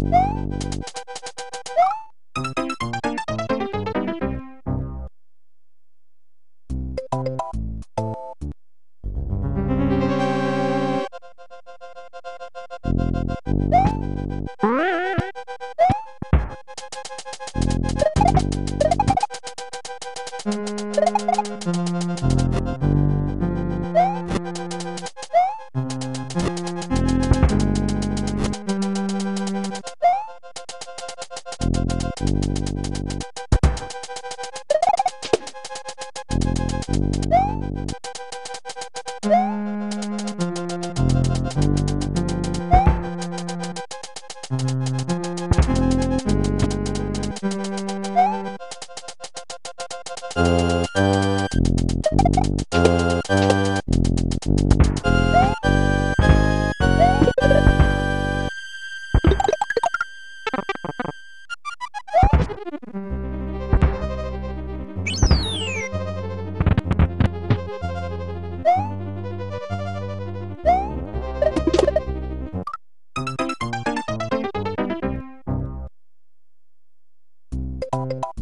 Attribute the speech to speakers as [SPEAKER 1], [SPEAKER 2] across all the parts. [SPEAKER 1] Woo! thank you you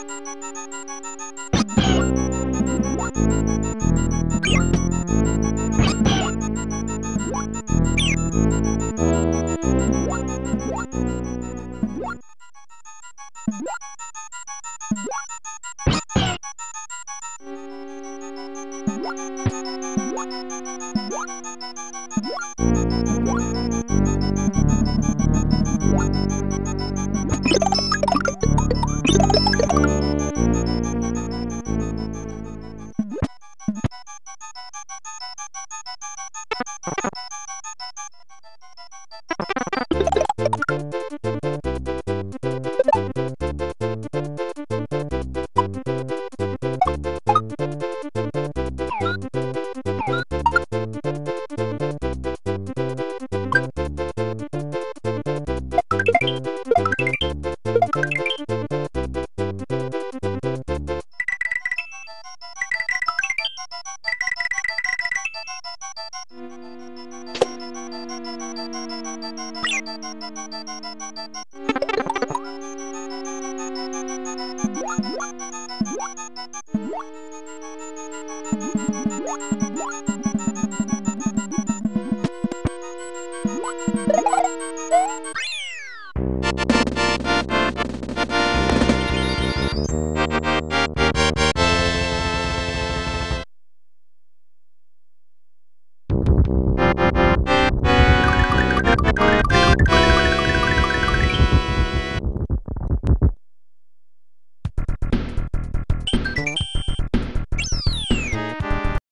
[SPEAKER 1] What? you